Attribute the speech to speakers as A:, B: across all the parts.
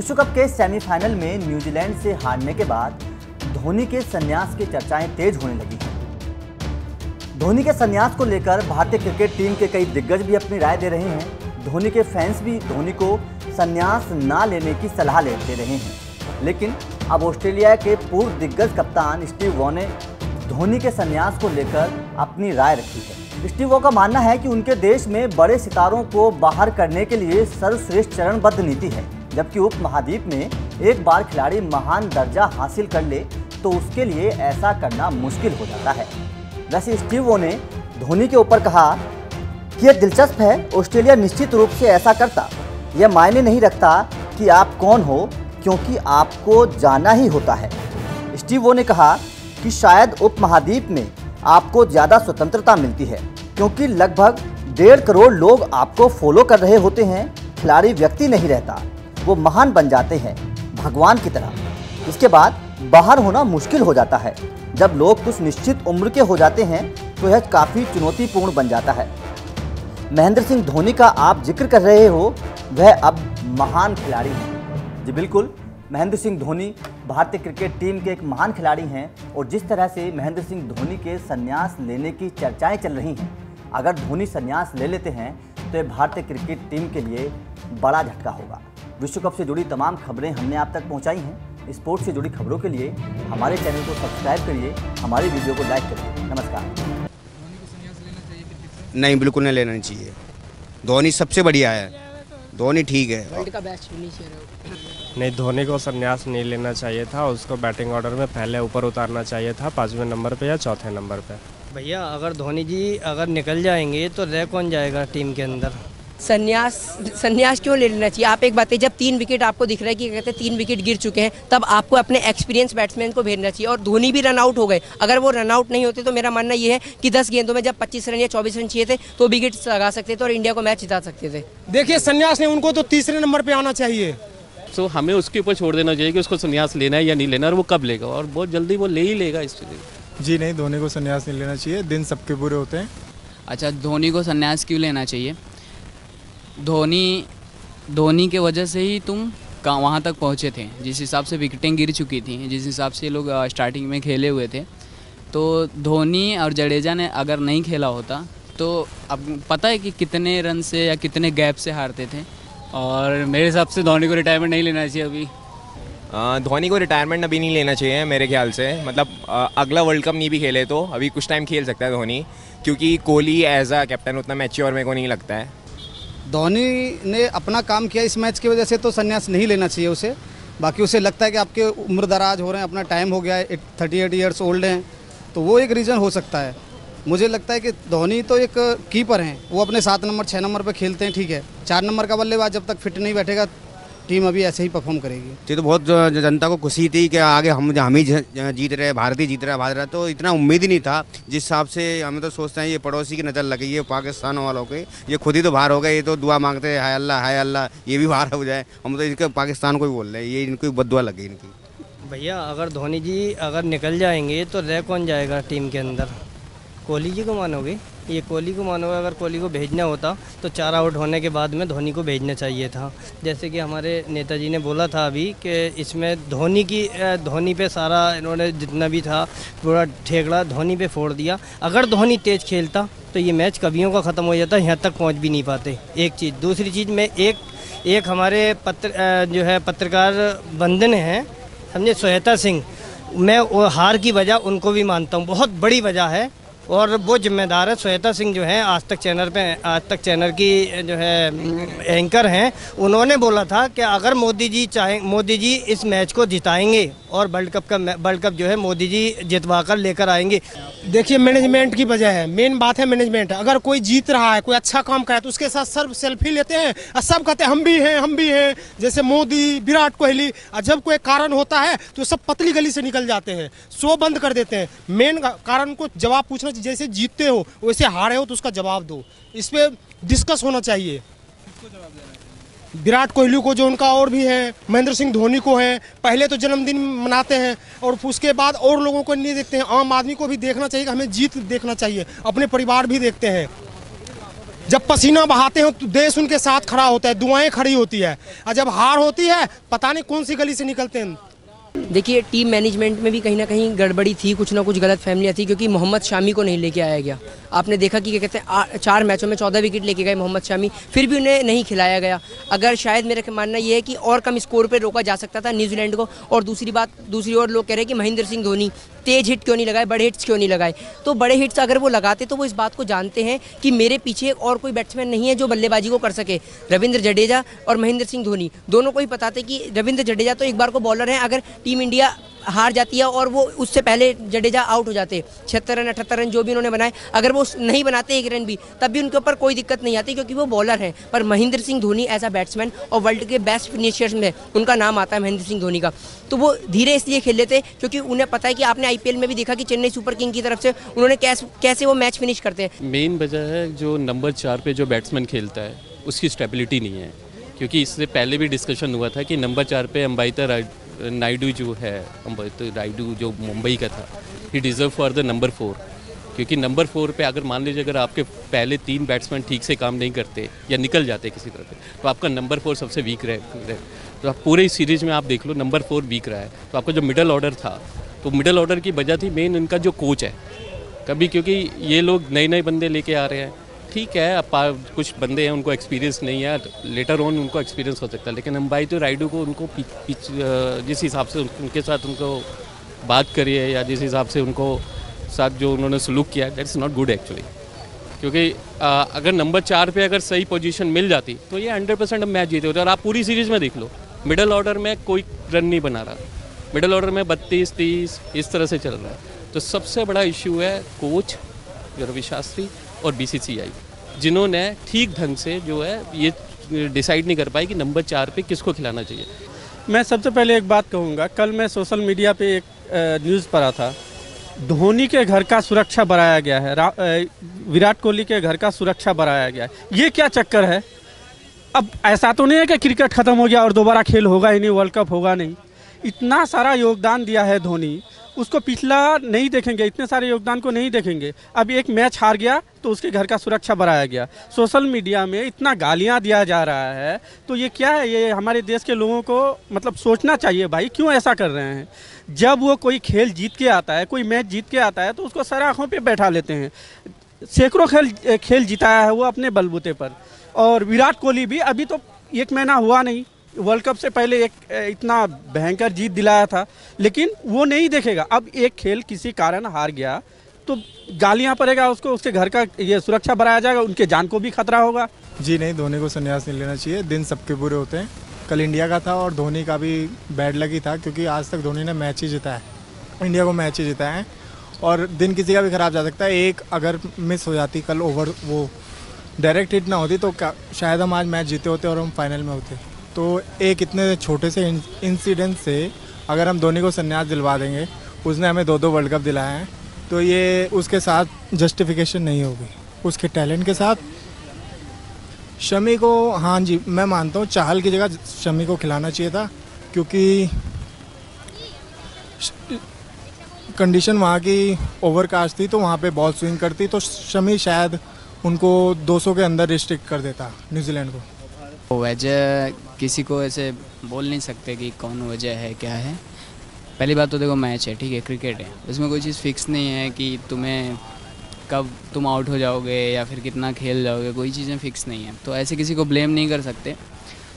A: विश्व कप के सेमीफाइनल में न्यूजीलैंड से हारने के बाद धोनी के संन्यास की चर्चाएँ तेज होने लगी हैं। धोनी के संन्यास को लेकर भारतीय क्रिकेट टीम के कई दिग्गज भी अपनी राय दे रहे हैं। धोनी के फैंस भी धोनी को संन्यास ना लेने की सलाह ले दे रहे हैं। लेकिन अब ऑस्ट्रेलिया के पूर्व दिग्गज कप्तान स्टीव वॉ ने धोनी के संन्यास को लेकर अपनी राय रखी है। स्टीव वॉ का मानना है कि उनके देश में बड़े सितारों को बाहर करने के लिए सर्वश्रेष्ठ चरणबद्ध नीति है। जबकि उप महाद्वीप में एक बार खिलाड़ी महान दर्जा हासिल कर ले तो उसके लिए ऐसा करना मुश्किल हो जाता है। वैसे स्टीव ने धोनी के ऊपर कहा कि यह दिलचस्प है, ऑस्ट्रेलिया निश्चित रूप से ऐसा करता। यह मायने नहीं रखता कि आप कौन हो, क्योंकि आपको जाना ही होता है। स्टीव ने कहा कि शायद उप महाद्वीप में आपको ज़्यादा स्वतंत्रता मिलती है, क्योंकि लगभग डेढ़ करोड़ लोग आपको फॉलो कर रहे होते हैं, खिलाड़ी व्यक्ति नहीं रहता। वो महान बन जाते हैं, भगवान की तरह। इसके बाद बाहर होना मुश्किल हो जाता है। जब लोग कुछ निश्चित उम्र के हो जाते हैं तो यह काफ़ी चुनौतीपूर्ण बन जाता है। महेंद्र सिंह धोनी का आप ज़िक्र कर रहे हो, वह अब महान खिलाड़ी हैं। जी बिल्कुल, महेंद्र सिंह धोनी भारतीय क्रिकेट टीम के एक महान खिलाड़ी हैं और जिस तरह से महेंद्र सिंह धोनी के संन्यास लेने की चर्चाएँ चल रही हैं, अगर धोनी संन्यास ले लेते हैं तो ये भारतीय क्रिकेट टीम के लिए बड़ा झटका होगा। विश्व कप से जुड़ी तमाम खबरें हमने आप तक पहुंचाई हैं। स्पोर्ट्स से जुड़ी खबरों के लिए हमारे चैनल को सब्सक्राइब करिए हमारी वीडियो को लाइक करिए। नमस्कार।
B: नहीं बिल्कुल नहीं लेना चाहिए। धोनी सबसे बढ़िया है। धोनी ठीक है।
C: नहीं धोनी को संन्यास नहीं लेना चाहिए था। उसको बैटिंग ऑर्डर में पहले ऊपर उतारना चाहिए था पाँचवें नंबर पे या चौथे नंबर पे।
D: भैया अगर धोनी जी अगर निकल जाएँगे तो रह कौन जाएगा टीम के अंदर?
E: संन्यास संन्यास क्यों ले लेना चाहिए? आप एक बात है जब तीन विकेट आपको दिख रहा है कि कहते हैं तीन विकेट गिर चुके हैं तब आपको अपने एक्सपीरियंस बैट्समैन को भेजना चाहिए। और धोनी भी रन आउट हो गए। अगर वो रन आउट नहीं होते तो मेरा मानना ये है कि दस गेंदों में जब पच्चीस रन या चौबीस रन चाहिए थे तो विकेट लगा सकते थे और इंडिया को मैच जिता सकते थे।
F: देखिए संन्यास ने उनको तो तीसरे नंबर पर आना चाहिए।
G: सो हमें उसके ऊपर छोड़ देना चाहिए कि उसको संन्यास लेना है या नहीं लेना और वो कब लेगा? और बहुत जल्दी वो ले ही लेगा इसलिए
H: जी नहीं धोनी को संन्यास नहीं लेना चाहिए। दिन सबके बुरे होते हैं।
I: अच्छा धोनी को संन्यास क्यों लेना चाहिए? धोनी धोनी के वजह से ही तुम कहाँ वहाँ तक पहुँचे थे। जिस हिसाब से विकेटें गिर चुकी थी, जिस हिसाब से लोग स्टार्टिंग में खेले हुए थे। तो धोनी और जडेजा ने अगर नहीं खेला होता तो अब पता है कि कितने रन से या कितने गैप से हारते थे।
G: और मेरे हिसाब से धोनी को रिटायरमेंट नहीं लेना चाहिए अभी।
J: धोनी को रिटायरमेंट अभी नहीं लेना चाहिए, मेरे ख्याल से। मतलब अगला वर्ल्ड कप नहीं भी खेले तो अभी कुछ टाइम खेल सकता है धोनी। क्योंकि कोहली एज अ कैप्टन उतना मैच्योर मेरे को नहीं लगता है।
K: धोनी ने अपना काम किया इस मैच की वजह से तो संन्यास नहीं लेना चाहिए उसे। बाकी उसे लगता है कि आपके उम्र दराज हो रहे हैं, अपना टाइम हो गया है थर्टी एट ईयर्स ओल्ड हैं तो वो एक रीज़न हो सकता है। मुझे लगता है कि धोनी तो एक कीपर हैं, वो अपने सात नंबर छः नंबर पर खेलते हैं, ठीक है। चार नंबर का बल्लेबाज जब तक फिट नहीं बैठेगा टीम अभी ऐसे ही परफॉर्म करेगी।
B: ये तो बहुत जनता को खुशी थी कि आगे हम हम ही जीत रहे भारत ही जीत रहा है भारत रहा तो इतना उम्मीद ही नहीं था। जिस हिसाब से हमें तो सोचते हैं ये पड़ोसी की नज़र लगी है पाकिस्तान वालों के ये खुद ही तो बाहर हो गए ये तो दुआ मांगते हैं हाय अल्लाह हाय अल्लाह ये भी बाहर हो जाए। हम तो इसके पाकिस्तान को ही बोल रहे हैं ये इनको बदुआ लगी इनकी।
D: भैया अगर धोनी जी अगर निकल जाएँगे तो रह कौन जाएगा टीम के अंदर? कोहली जी को मानोगे? ये कोहली को मानोगे, अगर कोहली को भेजना होता तो चार आउट होने के बाद में धोनी को भेजना चाहिए था। जैसे कि हमारे नेताजी ने बोला था अभी कि इसमें धोनी की धोनी पे सारा इन्होंने जितना भी था, पूरा ठेकड़ा धोनी पे फोड़ दिया। अगर धोनी तेज खेलता तो ये मैच कभियों का ख़त्म हो जाता, यहाँ तक पहुँच भी नहीं पाते। एक चीज़। दूसरी चीज़ में एक एक हमारे पत्र जो है पत्रकार बंधन हैं समझे सुहेता सिंह, मैं हार की वजह उनको भी मानता हूँ। बहुत बड़ी वजह है। और वो जिम्मेदार है श्वेता सिंह जो है, आज तक चैनल पे, आज तक चैनल की जो है एंकर हैं, उन्होंने बोला था कि अगर मोदी जी चाहें, मोदी जी इस मैच को जिताएँगे और वर्ल्ड कप का वर्ल्ड कप जो है मोदी जी जितवा कर लेकर आएँगे।
F: देखिए मैनेजमेंट की वजह है। मेन बात है मैनेजमेंट अगर कोई जीत रहा है, कोई अच्छा काम कर है तो उसके साथ सर्व सेल्फी लेते हैं और सब कहते हैं, हम भी हैं, हम भी हैं। जैसे मोदी, विराट कोहली, और जब कोई कारण होता है तो सब पतली गली से निकल जाते हैं, शो बंद कर देते हैं। मेन कारण को जवाब पूछना चाहिए, जैसे जीतते हो, वैसे हारे हो तो उसका जवाब दो। इस पर डिस्कस होना चाहिए। विराट कोहली को जो उनका और भी है, महेंद्र सिंह धोनी को है, पहले तो जन्मदिन मनाते हैं और उसके बाद और लोगों को नहीं देखते हैं। आम आदमी को भी देखना चाहिए कि हमें जीत देखना चाहिए, अपने परिवार भी देखते हैं। जब पसीना बहाते हैं तो देश उनके साथ खड़ा होता है, दुआएँ खड़ी होती है। और जब हार होती है, पता नहीं कौन सी गली से निकलते हैं।
E: देखिए टीम मैनेजमेंट में भी कहीं ना कहीं गड़बड़ी थी, कुछ ना कुछ गलत फहमियाँ थी, क्योंकि मोहम्मद शामी को नहीं लेके आया गया। आपने देखा कि क्या कहते हैं चार मैचों में चौदह विकेट लेके गए मोहम्मद शामी, फिर भी उन्हें नहीं खिलाया गया। अगर शायद मेरा मानना यह है कि और कम स्कोर पर रोका जा सकता था न्यूजीलैंड को, और दूसरी बात, दूसरी ओर लोग कह रहे हैं कि महेंद्र सिंह धोनी तेज हिट क्यों नहीं लगाए, बड़े हिट्स क्यों नहीं लगाए? तो बड़े हिट्स अगर वो लगाते तो वो इस बात को जानते हैं कि मेरे पीछे और कोई बैट्समैन नहीं है जो बल्लेबाजी को कर सके, रविंद्र जडेजा और महेंद्र सिंह धोनी। दोनों को ही पता थे कि रविंद्र जडेजा तो एक बार को बॉलर हैं, अगर टीम इंडिया हार जाती है और वो उससे पहले जडेजा आउट हो जाते हैं। छिहत्तर रन, अठहत्तर रन जो भी उन्होंने बनाए, अगर वो नहीं बनाते एक रन भी, तब भी उनके ऊपर कोई दिक्कत नहीं आती क्योंकि वो बॉलर हैं। पर महेंद्र सिंह धोनी अ बैट्समैन और वर्ल्ड के बेस्ट फिनिशर्स में, उनका नाम आता है महेंद्र सिंह धोनी का। तो वो धीरे इसलिए खेल लेते क्योंकि उन्हें पता है कि आपने आईपीएल में भी देखा कि चेन्नई सुपर किंग की तरफ़ से उन्होंने कैसे वो मैच फिनिश करते हैं।
G: मेन वजह है जो नंबर चार पे जो बैट्समैन खेलता है, उसकी स्टेबिलिटी नहीं है। क्योंकि इससे पहले भी डिस्कशन हुआ था कि नंबर चार पे अंबाइता नायडू जो है अंबाइता नायडू जो मुंबई का था ही deserve for the number four क्योंकि नंबर फोर पे अगर मान लीजिए, अगर आपके पहले तीन बैट्समैन ठीक से काम नहीं करते या निकल जाते किसी तरह से तो आपका नंबर फोर सबसे वीक रहे रहे। तो आप पूरे सीरीज़ में आप देख लो नंबर फोर वीक रहा है तो आपका जो मिडल ऑर्डर था तो मिडल ऑर्डर की वजह थी मेन इनका जो कोच है कभी क्योंकि ये लोग नए नए बंदे लेके आ रहे हैं ठीक है कुछ बंदे हैं उनको एक्सपीरियंस नहीं है लेटर ऑन उनको एक्सपीरियंस हो सकता है लेकिन अंबाई तो राइडू को उनको पीछ, पीछ, जिस हिसाब से उनके साथ उनको बात करी है या जिस हिसाब से उनको साथ जो उन्होंने सलूक किया that that's not good actually क्योंकि अ, अगर नंबर चार पे अगर सही पोजीशन मिल जाती तो ये हंड्रेड परसेंट मैच जीते होते और आप पूरी सीरीज़ में देख लो मिडल ऑर्डर में कोई रन नहीं बना रहा मिडल ऑर्डर में बत्तीस तीस इस तरह से चल रहा है। तो सबसे बड़ा इश्यू है कोच रवि शास्त्री और बीसीसीआई जिन्होंने ठीक ढंग से जो है ये डिसाइड नहीं कर पाई कि नंबर चार पे किसको खिलाना चाहिए।
L: मैं सबसे पहले एक बात कहूँगा, कल मैं सोशल मीडिया पे एक न्यूज़ पढ़ा था। धोनी के घर का सुरक्षा बढ़ाया गया है विराट कोहली के घर का सुरक्षा बढ़ाया गया है। ये क्या चक्कर है? अब ऐसा तो नहीं है कि क्रिकेट खत्म हो गया और दोबारा खेल होगा ही नहीं वर्ल्ड कप होगा नहीं। इतना सारा योगदान दिया है धोनी उसको पिछला नहीं देखेंगे, इतने सारे योगदान को नहीं देखेंगे। अब एक मैच हार गया तो उसके घर का सुरक्षा बढ़ाया गया। सोशल मीडिया में इतना गालियाँ दिया जा रहा है तो ये क्या है? ये हमारे देश के लोगों को मतलब सोचना चाहिए भाई, क्यों ऐसा कर रहे हैं? जब वो कोई खेल जीत के आता है, कोई मैच जीत के आता है तो उसको सर आँखों पर बैठा लेते हैं। सैकड़ों खेल खेल जिताया है वो अपने बलबूते पर। और विराट कोहली भी, अभी तो एक महीना हुआ नहीं। वर्ल्ड कप से पहले एक इतना भयंकर जीत दिलाया था, लेकिन वो नहीं देखेगा। अब एक खेल किसी कारण हार गया तो गालियाँ पड़ेगा उसको, उसके घर का ये सुरक्षा बढ़ाया जाएगा, उनके जान को भी खतरा होगा।
H: जी नहीं, धोनी को संन्यास नहीं लेना चाहिए। दिन सबके बुरे होते हैं। कल इंडिया का था और धोनी का भी बैड ही था, क्योंकि आज तक धोनी ने मैच ही जिताया है। इंडिया को मैच ही जिताया है। और दिन किसी का भी खराब जा सकता है। एक अगर मिस हो जाती, कल ओवर वो डायरेक्ट हिट ना होती तो शायद हम आज मैच जीते होते और हम फाइनल में होते। तो एक इतने छोटे से इंसिडेंट से अगर हम धोनी को संन्यास दिलवा देंगे, उसने हमें दो दो वर्ल्ड कप दिलाए हैं तो ये उसके साथ जस्टिफिकेशन नहीं होगी। उसके टैलेंट के साथ। शमी को हाँ जी, मैं मानता हूँ, चाहल की जगह शमी को खिलाना चाहिए था, क्योंकि कंडीशन वहाँ की ओवरकास्ट थी तो वहाँ पे बॉल स्विंग करती तो शमी शायद उनको 200 के अंदर रिस्ट्रिक्ट कर देता, न्यूजीलैंड को।
I: वजह किसी को ऐसे बोल नहीं सकते कि कौन वजह है क्या है। पहली बात तो देखो मैच है ठीक है क्रिकेट है। उसमें कोई चीज़ फिक्स नहीं है कि तुम्हें कब तुम आउट हो जाओगे या फिर कितना खेल जाओगे कोई चीज़ें फिक्स नहीं है। तो ऐसे किसी को ब्लेम नहीं कर सकते।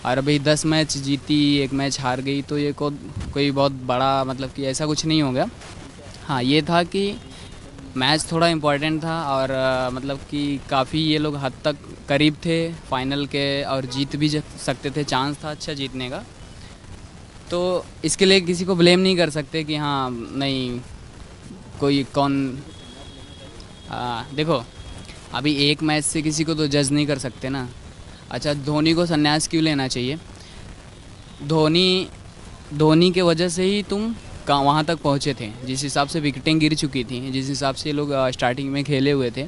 I: और अभी दस मैच जीती एक मैच हार गई तो ये को, कोई बहुत बड़ा मतलब कि ऐसा कुछ नहीं हो गया। हाँ ये था कि मैच थोड़ा इम्पोर्टेंट था और अ, मतलब कि काफ़ी ये लोग हद तक करीब थे फाइनल के और जीत भी सकते थे चांस था अच्छा जीतने का। तो इसके लिए किसी को ब्लेम नहीं कर सकते कि हाँ नहीं कोई कौन आ, देखो अभी एक मैच से किसी को तो जज नहीं कर सकते ना। अच्छा धोनी को संन्यास क्यों लेना चाहिए? धोनी धोनी के वजह से ही तुम वहाँ तक पहुँचे थे। जिस हिसाब से विकेटें गिर चुकी थी जिस हिसाब से लोग स्टार्टिंग में खेले हुए थे।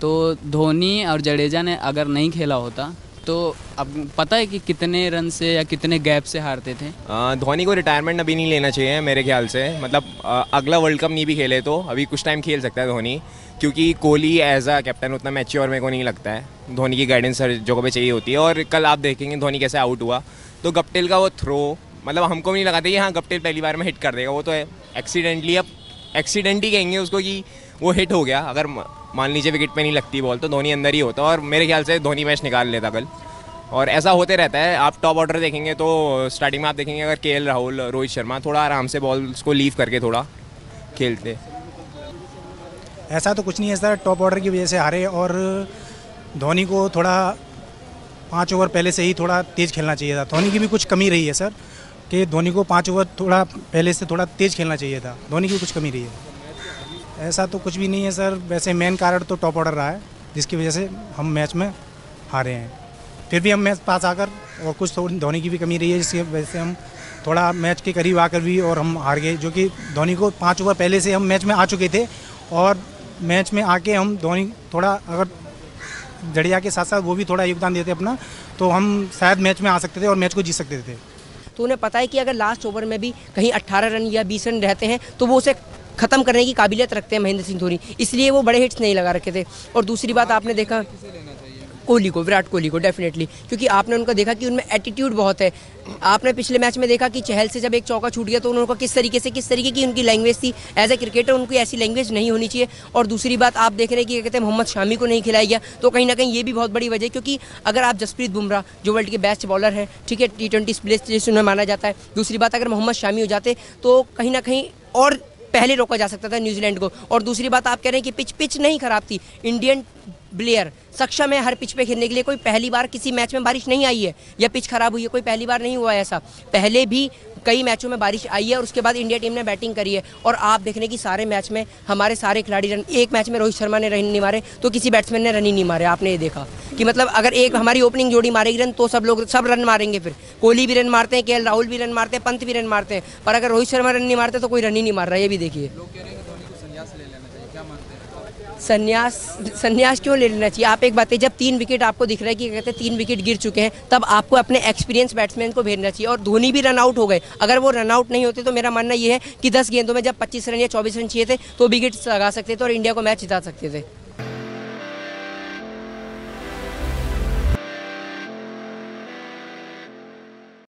I: तो धोनी और जडेजा ने अगर नहीं खेला होता तो अब पता है कि कितने रन से या कितने गैप से हारते थे?
J: धोनी को रिटायरमेंट अभी नहीं लेना चाहिए मेरे ख्याल से। मतलब अ, अगला वर्ल्ड कप नहीं भी खेले तो अभी कुछ टाइम खेल सकता है धोनी। क्योंकि कोहली एज अ कैप्टन उतना मैच्योर मेरे को नहीं लगता है। धोनी की गाइडेंस हर जगह पे चाहिए होती है और कल आप देखेंगे धोनी कैसे आउट हुआ। तो गप्टिल का वो थ्रो मतलब हमको भी नहीं लगाते कि हाँ गप्टिल पहली बार में हिट कर देगा। वो तो है। एक्सीडेंटली अब एक्सीडेंट ही कहेंगे उसको कि वो हिट हो गया। अगर मान लीजिए विकेट पे नहीं लगती बॉल तो धोनी अंदर ही होता और मेरे ख्याल से धोनी मैच निकाल लेता कल। और ऐसा होते रहता है। आप टॉप ऑर्डर देखेंगे तो स्टार्टिंग में आप देखेंगे अगर के राहुल, रोहित शर्मा थोड़ा आराम से बॉल्स को लीव करके थोड़ा खेलते।
M: ऐसा तो कुछ नहीं है सर। टॉप ऑर्डर की वजह से हारे और धोनी को थोड़ा पाँच ओवर पहले से ही थोड़ा तेज़ खेलना चाहिए था। धोनी की भी कुछ कमी रही है, सर। कि धोनी को पाँच ओवर थोड़ा पहले से थोड़ा तेज़ खेलना चाहिए था। धोनी की कुछ कमी रही है। ऐसा तो कुछ भी नहीं है सर। वैसे मेन कारण तो टॉप ऑर्डर रहा है, जिसकी वजह से हम मैच में हारे हैं। फिर भी हम मैच पास आकर और कुछ थोड़ी धोनी की भी कमी रही है, जिसकी वजह से हम थोड़ा मैच के करीब आकर भी और हम हार गए, जो कि धोनी को पाँच ओवर पहले से हम मैच में आ चुके थे। और मैच में आके हम धोनी थोड़ा अगर जड़िया के साथ साथ वो भी थोड़ा योगदान देते अपना तो हम शायद मैच में आ सकते थे और मैच को जीत सकते थे।
E: तो उन्हें पता है कि अगर लास्ट ओवर में भी कहीं 18 रन या 20 रन रहते हैं तो वो उसे खत्म करने की काबिलियत रखते हैं महेंद्र सिंह धोनी। इसलिए वो बड़े हिट्स नहीं लगा रखे थे। और दूसरी बात आपने देखा कोहली को, विराट कोहली को डेफिनेटली क्योंकि आपने उनका देखा कि उनमें एटीट्यूड बहुत है। आपने पिछले मैच में देखा कि चहल से जब एक चौका छूट गया तो उनका किस तरीके से, किस तरीके की उनकी लैंग्वेज थी। एज ए क्रिकेटर उनकी ऐसी लैंग्वेज नहीं होनी चाहिए। और दूसरी बात, आप देख रहे हैं कि कहते हैं, मोहम्मद शामी को नहीं खिलाया गया। तो कहीं ना कहीं ये भी बहुत बड़ी वजह क्योंकि अगर आप जसप्रीत बुमराह, जो वर्ल्ड के बेस्ट बॉलर हैं, ठीक है टी ट्वेंटी स्पेशलिस्ट उन्हें माना जाता है। दूसरी बात, अगर मोहम्मद शामी हो जाते तो कहीं ना कहीं और पहले रोका जा सकता था न्यूजीलैंड को। और दूसरी बात, आप कह रहे हैं कि पिच पिच नहीं खराब थी। इंडियन प्लेयर सक्षम है हर पिच पे खेलने के लिए। कोई पहली बार किसी मैच में बारिश नहीं आई है। या पिच खराब हुई है, कोई पहली बार नहीं हुआ है ऐसा। पहले भी कई मैचों में बारिश आई है और उसके बाद इंडिया टीम ने बैटिंग करी है। और आप देख रहे हैं कि सारे मैच में हमारे सारे खिलाड़ी रन, एक मैच में रोहित शर्मा ने रन नहीं मारे तो किसी बैट्समैन ने रन ही नहीं मारे, आपने ये देखा। कि मतलब अगर एक हमारी ओपनिंग जोड़ी मारेगी रन तो सब लोग सब रन मारेंगे फिर। कोहली भी रन मारते हैं, के राहुल भी रन मारते हैं, पंत भी रन मारते हैं। पर अगर रोहित शर्मा रन नहीं मारते तो कोई रन ही नहीं मार रहा ये भी देखिए। संन्यास संन्यास क्यों ले लेना चाहिए? आप एक बात है, जब तीन विकेट आपको दिख रहा है कि कहते हैं तीन विकेट गिर चुके हैं, तब आपको अपने एक्सपीरियंस बैट्समैन को भेजना चाहिए और धोनी भी रन आउट हो गए। अगर वो रन आउट नहीं होते तो मेरा मानना ये है कि दस गेंदों में जब पच्चीस रन या चौबीस रन चाहिए थे तो विकेट लगा सकते थे और इंडिया को मैच जिता सकते थे।